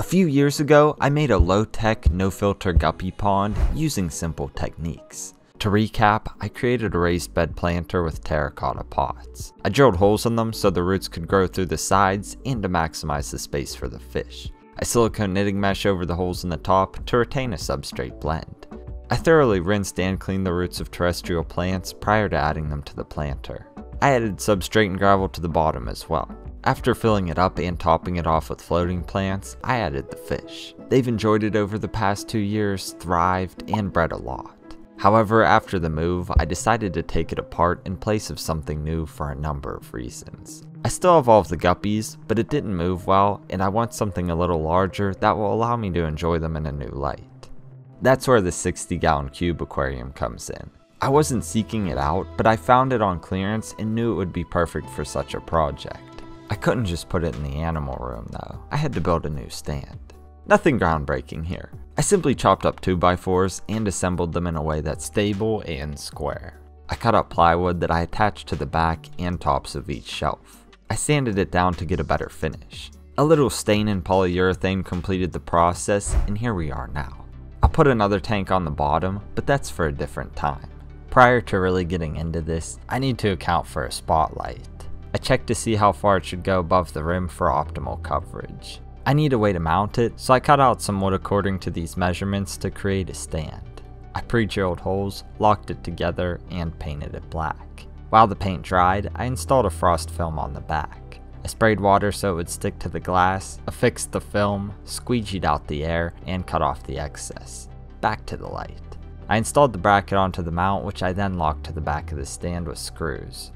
A few years ago, I made a low-tech, no-filter guppy pond using simple techniques. To recap, I created a raised bed planter with terracotta pots. I drilled holes in them so the roots could grow through the sides and to maximize the space for the fish. I silicone knitting mesh over the holes in the top to retain a substrate blend. I thoroughly rinsed and cleaned the roots of terrestrial plants prior to adding them to the planter. I added substrate and gravel to the bottom as well. After filling it up and topping it off with floating plants, I added the fish. They've enjoyed it over the past two years, thrived, and bred a lot. However, after the move, I decided to take it apart in place of something new for a number of reasons. I still have all of the guppies, but it didn't move well, and I want something a little larger that will allow me to enjoy them in a new light. That's where the 60 gallon cube aquarium comes in. I wasn't seeking it out, but I found it on clearance and knew it would be perfect for such a project. I couldn't just put it in the animal room though, I had to build a new stand. Nothing groundbreaking here. I simply chopped up 2x4s and assembled them in a way that's stable and square. I cut up plywood that I attached to the back and tops of each shelf. I sanded it down to get a better finish. A little stain in polyurethane completed the process and here we are now. I'll put another tank on the bottom, but that's for a different time. Prior to really getting into this, I need to account for a spotlight. I checked to see how far it should go above the rim for optimal coverage. I need a way to mount it, so I cut out some wood according to these measurements to create a stand. I pre-drilled holes, locked it together, and painted it black. While the paint dried, I installed a frost film on the back. I sprayed water so it would stick to the glass, affixed the film, squeegeed out the air, and cut off the excess. Back to the light. I installed the bracket onto the mount which I then locked to the back of the stand with screws.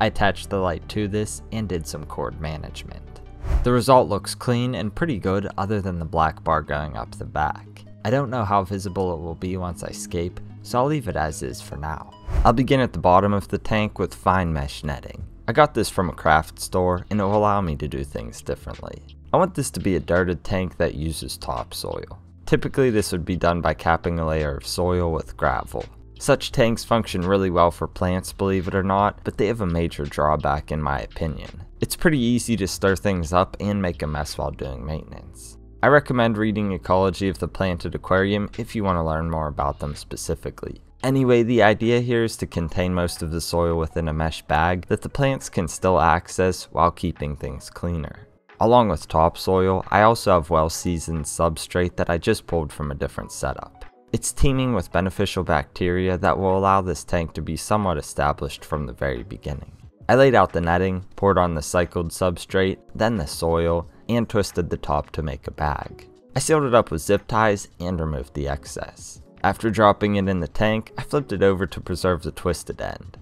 I attached the light to this and did some cord management. The result looks clean and pretty good other than the black bar going up the back. I don't know how visible it will be once I scape, so I'll leave it as is for now. I'll begin at the bottom of the tank with fine mesh netting. I got this from a craft store and it will allow me to do things differently. I want this to be a dirted tank that uses topsoil. Typically this would be done by capping a layer of soil with gravel. Such tanks function really well for plants, believe it or not, but they have a major drawback in my opinion. It's pretty easy to stir things up and make a mess while doing maintenance. I recommend reading Ecology of the Planted Aquarium if you want to learn more about them specifically. Anyway, the idea here is to contain most of the soil within a mesh bag that the plants can still access while keeping things cleaner. Along with topsoil, I also have well seasoned substrate that I just pulled from a different setup. It's teeming with beneficial bacteria that will allow this tank to be somewhat established from the very beginning. I laid out the netting, poured on the cycled substrate, then the soil, and twisted the top to make a bag. I sealed it up with zip ties and removed the excess. After dropping it in the tank, I flipped it over to preserve the twisted end.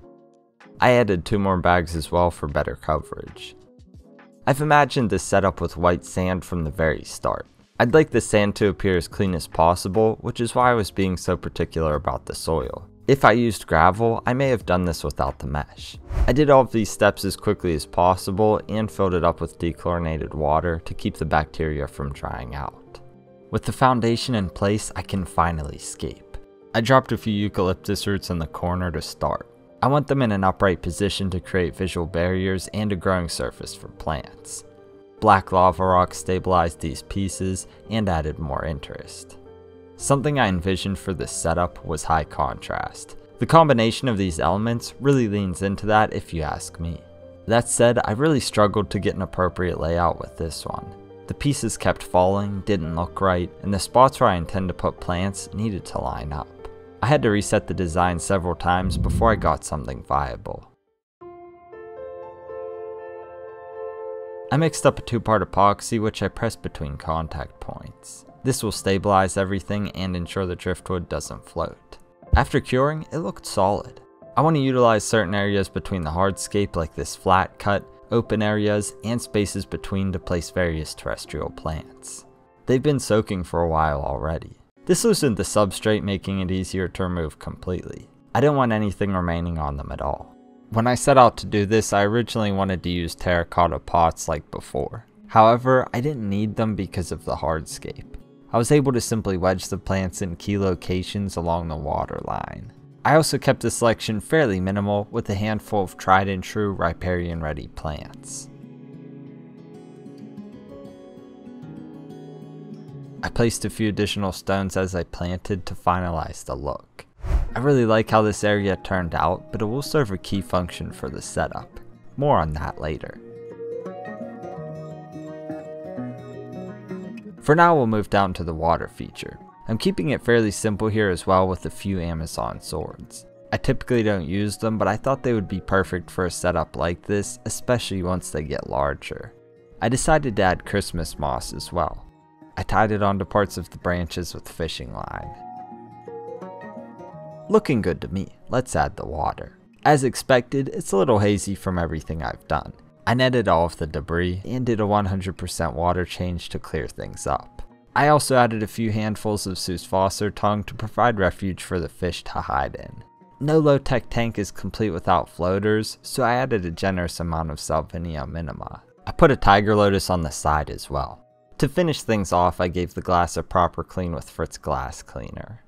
I added two more bags as well for better coverage. I've imagined this setup with white sand from the very start. I'd like the sand to appear as clean as possible, which is why I was being so particular about the soil. If I used gravel, I may have done this without the mesh. I did all of these steps as quickly as possible and filled it up with dechlorinated water to keep the bacteria from drying out. With the foundation in place, I can finally scape. I dropped a few eucalyptus roots in the corner to start. I want them in an upright position to create visual barriers and a growing surface for plants. Black lava rock stabilized these pieces and added more interest. Something I envisioned for this setup was high contrast. The combination of these elements really leans into that if you ask me. That said, I really struggled to get an appropriate layout with this one. The pieces kept falling, didn't look right, and the spots where I intend to put plants needed to line up. I had to reset the design several times before I got something viable. I mixed up a two-part epoxy which I pressed between contact points. This will stabilize everything and ensure the driftwood doesn't float. After curing, it looked solid. I want to utilize certain areas between the hardscape like this flat cut, open areas, and spaces between to place various terrestrial plants. They've been soaking for a while already. This loosened the substrate making it easier to remove completely. I didn't want anything remaining on them at all. When I set out to do this, I originally wanted to use terracotta pots like before. However, I didn't need them because of the hardscape. I was able to simply wedge the plants in key locations along the water line. I also kept the selection fairly minimal with a handful of tried and true riparian ready plants. I placed a few additional stones as I planted to finalize the look. I really like how this area turned out, but it will serve a key function for the setup. More on that later. For now we'll move down to the water feature. I'm keeping it fairly simple here as well with a few Amazon swords. I typically don't use them, but I thought they would be perfect for a setup like this, especially once they get larger. I decided to add Christmas moss as well. I tied it onto parts of the branches with fishing line. Looking good to me, let's add the water. As expected, it's a little hazy from everything I've done. I netted all of the debris and did a 100% water change to clear things up. I also added a few handfuls of Seuss Süßwassertang to provide refuge for the fish to hide in. No low-tech tank is complete without floaters, so I added a generous amount of Salvinia minima. I put a tiger lotus on the side as well. To finish things off, I gave the glass a proper clean with Fritz Glass Cleaner.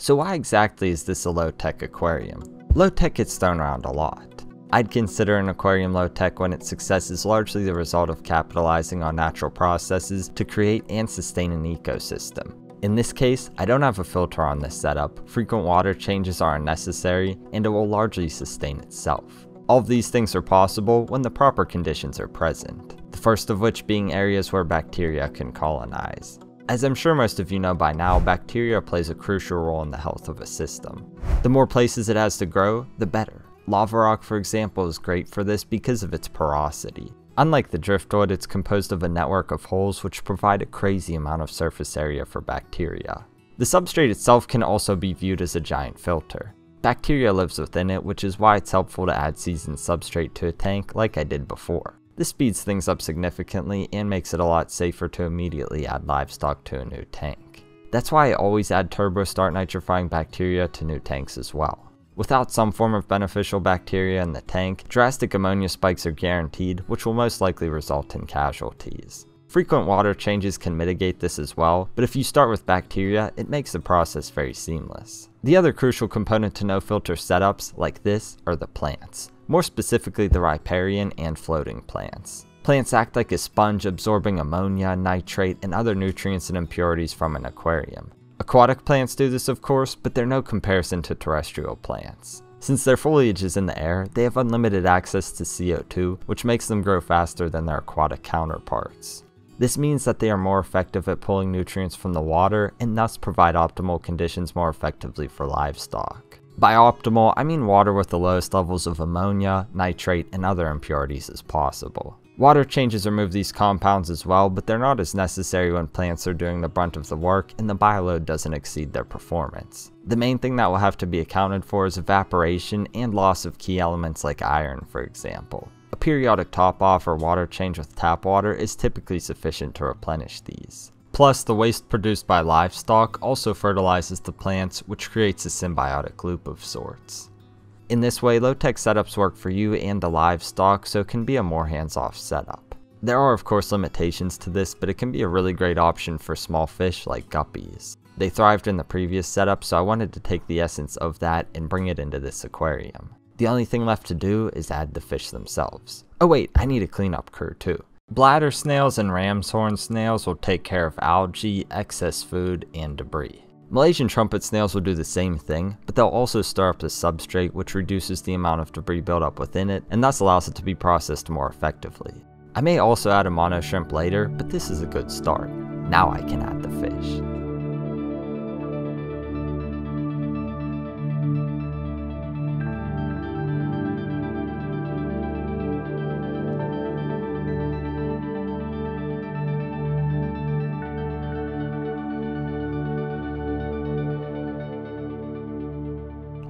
So why exactly is this a low-tech aquarium? Low-tech gets thrown around a lot. I'd consider an aquarium low tech when its success is largely the result of capitalizing on natural processes to create and sustain an ecosystem. In this case, I don't have a filter on this setup, frequent water changes are unnecessary, and it will largely sustain itself. All of these things are possible when the proper conditions are present, the first of which being areas where bacteria can colonize. As I'm sure most of you know by now, bacteria plays a crucial role in the health of a system. The more places it has to grow, the better. Lava rock, for example, is great for this because of its porosity. Unlike the driftwood, it's composed of a network of holes which provide a crazy amount of surface area for bacteria. The substrate itself can also be viewed as a giant filter. Bacteria lives within it, which is why it's helpful to add seasoned substrate to a tank like I did before. This speeds things up significantly and makes it a lot safer to immediately add livestock to a new tank. That's why I always add turbo start nitrifying bacteria to new tanks as well. Without some form of beneficial bacteria in the tank, drastic ammonia spikes are guaranteed, which will most likely result in casualties. Frequent water changes can mitigate this as well, but if you start with bacteria, it makes the process very seamless. The other crucial component to no filter setups, like this, are the plants. More specifically the riparian and floating plants. Plants act like a sponge absorbing ammonia, nitrate, and other nutrients and impurities from an aquarium. Aquatic plants do this of course, but they're no comparison to terrestrial plants. Since their foliage is in the air, they have unlimited access to CO2, which makes them grow faster than their aquatic counterparts. This means that they are more effective at pulling nutrients from the water and thus provide optimal conditions more effectively for livestock. By optimal, I mean water with the lowest levels of ammonia, nitrate, and other impurities as possible. Water changes remove these compounds as well, but they're not as necessary when plants are doing the brunt of the work and the bioload doesn't exceed their performance. The main thing that will have to be accounted for is evaporation and loss of key elements like iron, for example. Periodic top off or water change with tap water is typically sufficient to replenish these. Plus, the waste produced by livestock also fertilizes the plants, which creates a symbiotic loop of sorts. In this way, low-tech setups work for you and the livestock, so it can be a more hands-off setup. There are of course limitations to this, but it can be a really great option for small fish like guppies. They thrived in the previous setup, so I wanted to take the essence of that and bring it into this aquarium. The only thing left to do is add the fish themselves. Oh wait, I need a cleanup crew too. Bladder snails and ram's horn snails will take care of algae, excess food, and debris. Malaysian trumpet snails will do the same thing, but they'll also stir up the substrate which reduces the amount of debris buildup within it and thus allows it to be processed more effectively. I may also add Amano shrimp later, but this is a good start. Now I can add the fish.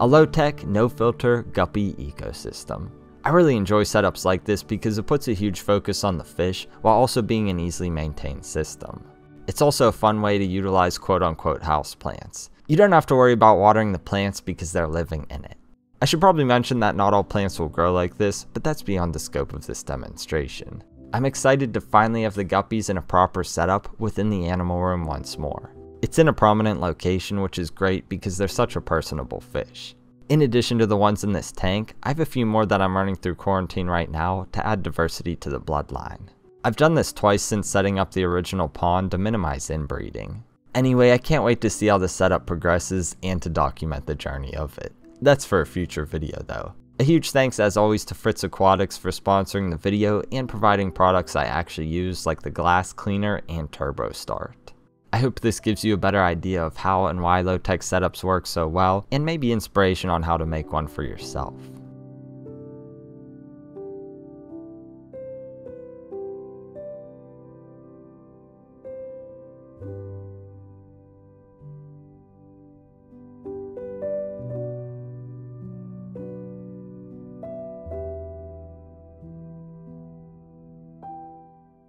A low-tech, no-filter guppy ecosystem. I really enjoy setups like this because it puts a huge focus on the fish while also being an easily maintained system. It's also a fun way to utilize quote-unquote house plants. You don't have to worry about watering the plants because they're living in it. I should probably mention that not all plants will grow like this, but that's beyond the scope of this demonstration. I'm excited to finally have the guppies in a proper setup within the animal room once more. It's in a prominent location which is great because they're such a personable fish. In addition to the ones in this tank, I have a few more that I'm running through quarantine right now to add diversity to the bloodline. I've done this twice since setting up the original pond to minimize inbreeding. Anyway, I can't wait to see how the setup progresses and to document the journey of it. That's for a future video though. A huge thanks as always to Fritz Aquatics for sponsoring the video and providing products I actually use like the glass cleaner and turbo start. I hope this gives you a better idea of how and why low-tech setups work so well, and maybe inspiration on how to make one for yourself.